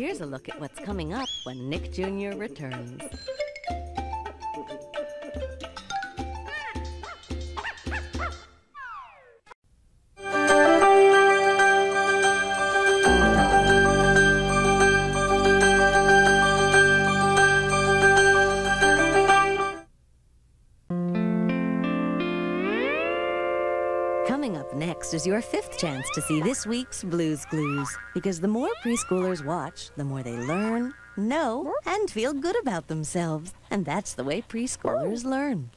Here's a look at what's coming up when Nick Jr. returns. Coming up next is your fifth chance to see this week's Blue's Clues. Because the more preschoolers watch, the more they learn, know, and feel good about themselves. And that's the way preschoolers learn.